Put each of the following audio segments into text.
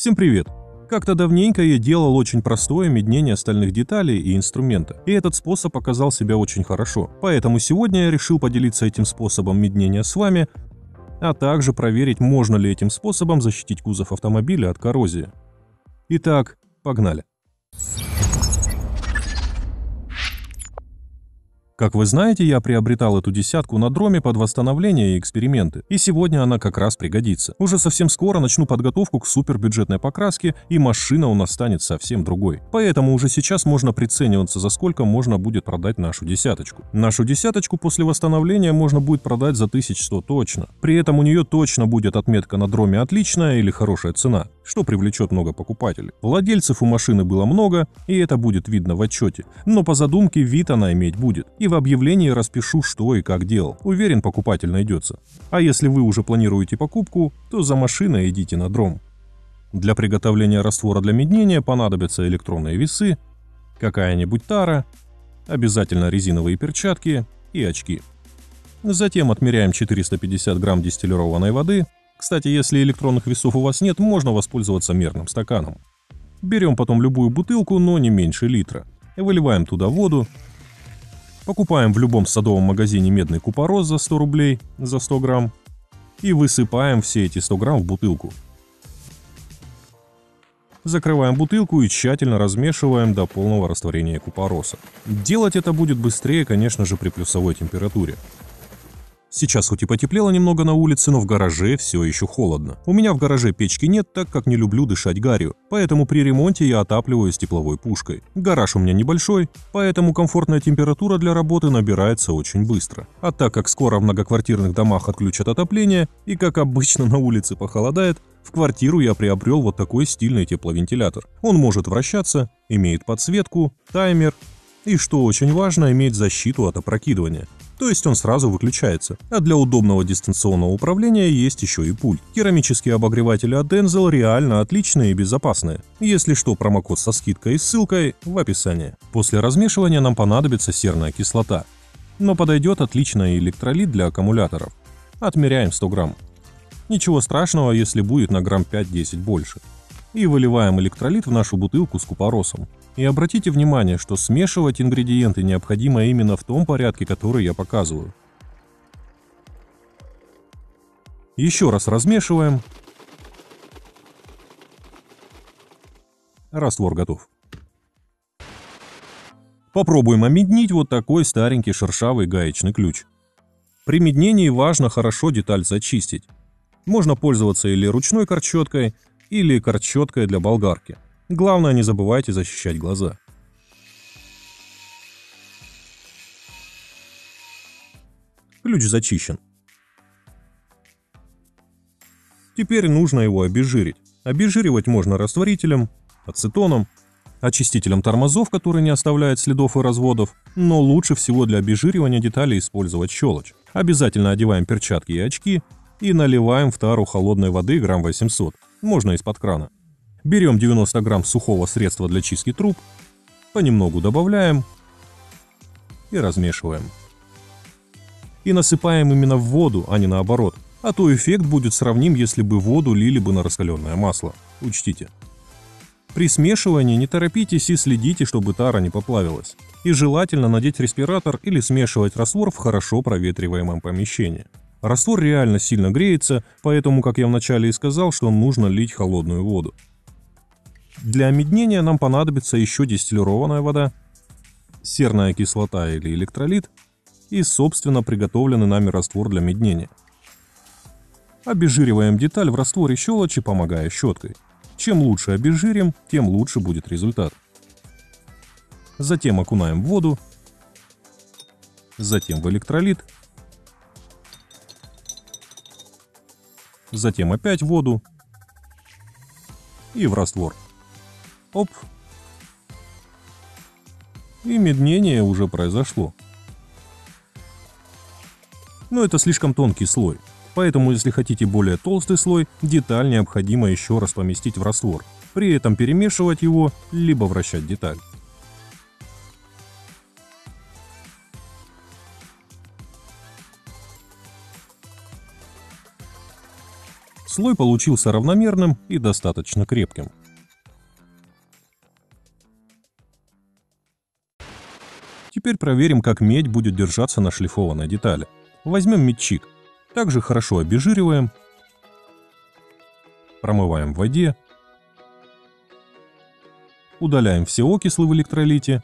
Всем привет! Как-то давненько я делал очень простое меднение стальных деталей и инструмента, и этот способ оказал себя очень хорошо. Поэтому сегодня я решил поделиться этим способом меднения с вами, а также проверить, можно ли этим способом защитить кузов автомобиля от коррозии. Итак, погнали. Как вы знаете, я приобретал эту десятку на дроме под восстановление и эксперименты, и сегодня она как раз пригодится. Уже совсем скоро начну подготовку к супербюджетной покраске, и машина у нас станет совсем другой. Поэтому уже сейчас можно прицениваться, за сколько можно будет продать нашу десяточку. Нашу десяточку после восстановления можно будет продать за 1100 точно. При этом у нее точно будет отметка на дроме «отличная» или «хорошая цена», что привлечет много покупателей. Владельцев у машины было много, и это будет видно в отчете, но по задумке вид она иметь будет. И в объявлении распишу, что и как делал. Уверен, покупатель найдется. А если вы уже планируете покупку, то за машиной идите на дром. Для приготовления раствора для меднения понадобятся электронные весы, какая-нибудь тара, обязательно резиновые перчатки и очки. Затем отмеряем 450 грамм дистиллированной воды. Кстати, если электронных весов у вас нет, можно воспользоваться мерным стаканом. Берем потом любую бутылку, но не меньше литра. Выливаем туда воду, Покупаем в любом садовом магазине медный купорос за 100 рублей за 100 грамм и высыпаем все эти 100 грамм в бутылку. Закрываем бутылку и тщательно размешиваем до полного растворения купороса. Делать это будет быстрее, конечно же, при плюсовой температуре. Сейчас хоть и потеплело немного на улице, но в гараже все еще холодно. У меня в гараже печки нет, так как не люблю дышать гарью, поэтому при ремонте я отапливаю с тепловой пушкой. Гараж у меня небольшой, поэтому комфортная температура для работы набирается очень быстро. А так как скоро в многоквартирных домах отключат отопление, и как обычно на улице похолодает, в квартиру я приобрел вот такой стильный тепловентилятор. Он может вращаться, имеет подсветку, таймер и, что очень важно, имеет защиту от опрокидывания то есть он сразу выключается. А для удобного дистанционного управления есть еще и пульт. Керамические обогреватели от Denzel реально отличные и безопасные. Если что, промокод со скидкой и ссылкой в описании. После размешивания нам понадобится серная кислота. Но подойдет отлично электролит для аккумуляторов. Отмеряем 100 грамм. Ничего страшного, если будет на грамм 5-10 больше. И выливаем электролит в нашу бутылку с купоросом. И обратите внимание, что смешивать ингредиенты необходимо именно в том порядке, который я показываю. Еще раз размешиваем. Раствор готов. Попробуем омеднить вот такой старенький шершавый гаечный ключ. При меднении важно хорошо деталь зачистить. Можно пользоваться или ручной корчеткой, или корчеткой для болгарки. Главное, не забывайте защищать глаза. Ключ зачищен. Теперь нужно его обезжирить. Обезжиривать можно растворителем, ацетоном, очистителем тормозов, который не оставляет следов и разводов, но лучше всего для обезжиривания деталей использовать щелочь. Обязательно одеваем перчатки и очки и наливаем в тару холодной воды грамм 800, можно из-под крана. Берем 90 грамм сухого средства для чистки труб, понемногу добавляем и размешиваем. И насыпаем именно в воду, а не наоборот. А то эффект будет сравним, если бы воду лили бы на раскаленное масло. Учтите. При смешивании не торопитесь и следите, чтобы тара не поплавилась. И желательно надеть респиратор или смешивать раствор в хорошо проветриваемом помещении. Раствор реально сильно греется, поэтому, как я вначале и сказал, что нужно лить холодную воду. Для омеднения нам понадобится еще дистиллированная вода, серная кислота или электролит и, собственно, приготовленный нами раствор для меднения. Обезжириваем деталь в растворе щелочи, помогая щеткой. Чем лучше обезжирим, тем лучше будет результат. Затем окунаем в воду, затем в электролит, затем опять в воду и в раствор. Оп. И меднение уже произошло. Но это слишком тонкий слой. Поэтому, если хотите более толстый слой, деталь необходимо еще раз поместить в раствор. При этом перемешивать его, либо вращать деталь. Слой получился равномерным и достаточно крепким. Теперь проверим, как медь будет держаться на шлифованной детали. Возьмем медчик. Также хорошо обезжириваем. Промываем в воде. Удаляем все окислы в электролите.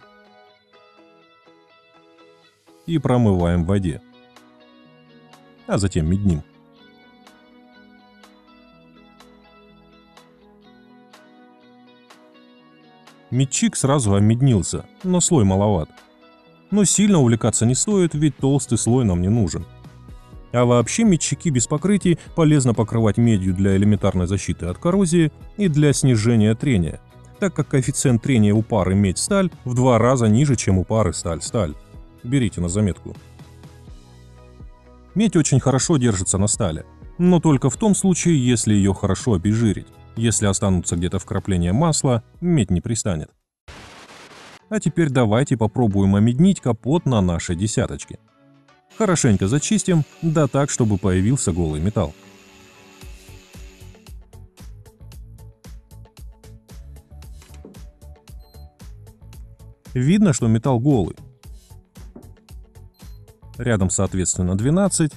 И промываем в воде. А затем медним. Медчик сразу обмеднился, но слой маловат. Но сильно увлекаться не стоит, ведь толстый слой нам не нужен. А вообще медчики без покрытий полезно покрывать медью для элементарной защиты от коррозии и для снижения трения, так как коэффициент трения у пары медь-сталь в два раза ниже, чем у пары сталь-сталь. Берите на заметку. Медь очень хорошо держится на стали, но только в том случае, если ее хорошо обезжирить. Если останутся где-то вкрапления масла, медь не пристанет. А теперь давайте попробуем омеднить капот на нашей десяточке. Хорошенько зачистим, да так, чтобы появился голый металл. Видно, что металл голый. Рядом, соответственно, 12,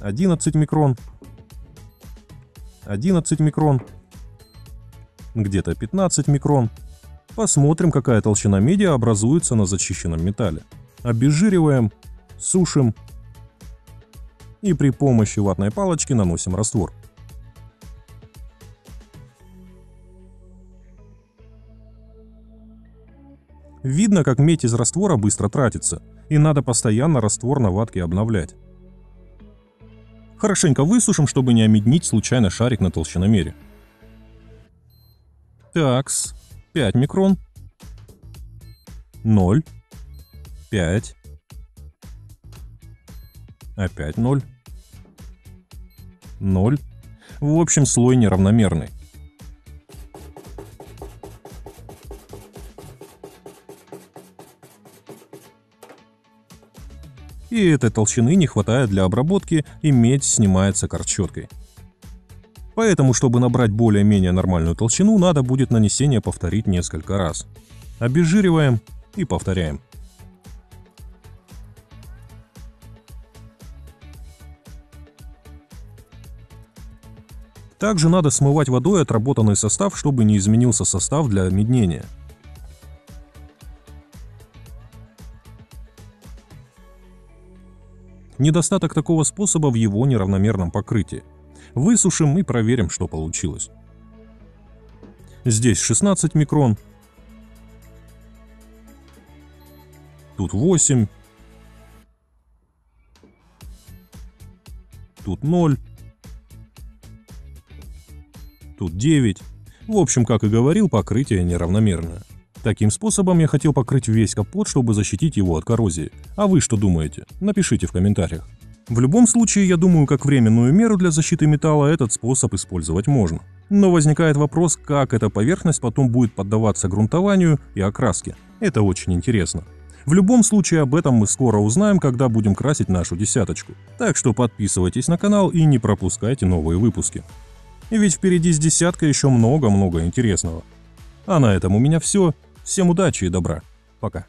11 микрон, 11 микрон, где-то 15 микрон – Посмотрим, какая толщина меди образуется на зачищенном металле. Обезжириваем, сушим и при помощи ватной палочки наносим раствор. Видно, как медь из раствора быстро тратится, и надо постоянно раствор на ватке обновлять. Хорошенько высушим, чтобы не омеднить случайно шарик на толщиномере. Такс, 5 микрон, 0, 5, опять 0, 0. В общем, слой неравномерный. И этой толщины не хватает для обработки, и медь снимается корчеткой. Поэтому, чтобы набрать более-менее нормальную толщину, надо будет нанесение повторить несколько раз. Обезжириваем и повторяем. Также надо смывать водой отработанный состав, чтобы не изменился состав для меднения. Недостаток такого способа в его неравномерном покрытии – Высушим и проверим, что получилось. Здесь 16 микрон. Тут 8. Тут 0. Тут 9. В общем, как и говорил, покрытие неравномерное. Таким способом я хотел покрыть весь капот, чтобы защитить его от коррозии. А вы что думаете? Напишите в комментариях. В любом случае, я думаю, как временную меру для защиты металла этот способ использовать можно. Но возникает вопрос, как эта поверхность потом будет поддаваться грунтованию и окраске. Это очень интересно. В любом случае об этом мы скоро узнаем, когда будем красить нашу десяточку. Так что подписывайтесь на канал и не пропускайте новые выпуски. Ведь впереди с десяткой еще много-много интересного. А на этом у меня все. Всем удачи и добра. Пока.